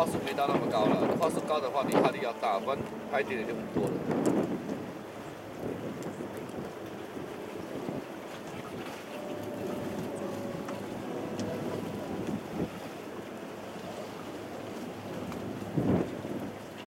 话术没到那么高了，话术高的话你压力要大，不然拍点的就很多了。